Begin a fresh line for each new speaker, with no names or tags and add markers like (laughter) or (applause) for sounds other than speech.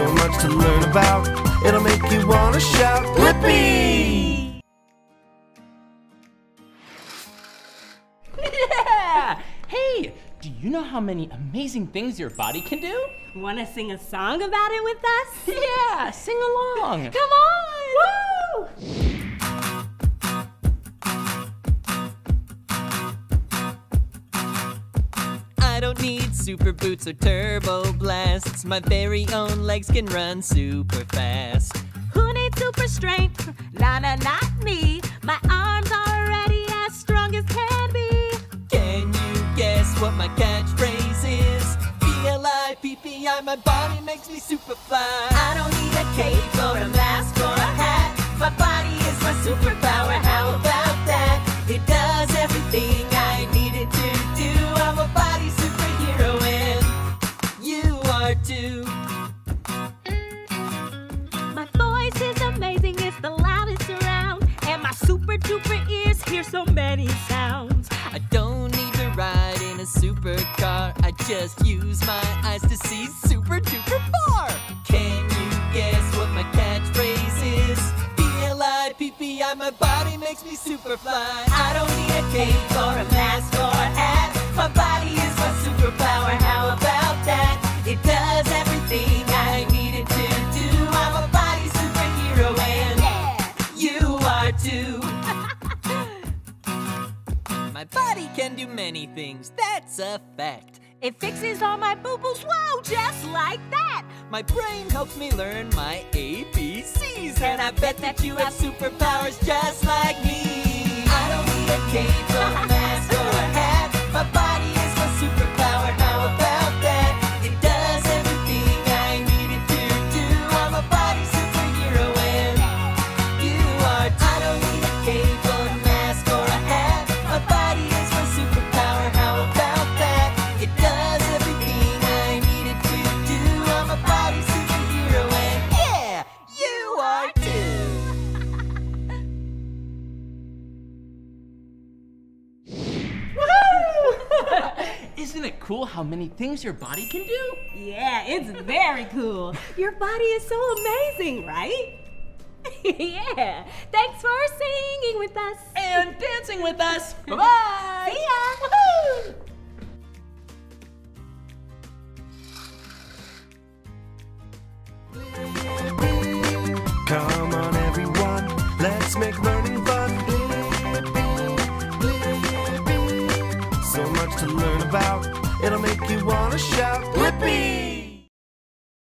So much to learn about. It'll make you want to shout, Blippi!
Yeah! Hey, do you know how many amazing things your body can do?
Want to sing a song about it with us? (laughs)
Yeah, sing along.
Come on! Woo!
I don't need super boots or turbo blasts. My very own legs can run super fast.
Who needs super strength? Nah, nah, not me. My arms are already as strong as can be.
Can you guess what my catchphrase is? B-L-I-P-P-I, my body makes me super fly.
I don't super duper ears hear so many sounds.
I don't need to ride in a supercar. I just use my eyes to see super duper far. Can you guess what my catchphrase is? B-L-I-P-P-I, my body makes me super fly. I don't need a cape or a mask or can do many things, that's a fact.
It fixes all my boo boos, whoa, just like that.
My brain helps me learn my ABCs, and I bet that you have superpowers just like me. I don't need a cape
Isn't it cool how many things your body can do?
Yeah, it's very cool. Your body is so amazing, right? (laughs) yeah. Thanks for singing with us.
And dancing with us. (laughs) Bye bye.
See ya.
Come on, everyone, let's make learning much to learn about, it'll make you want to shout, Blippi!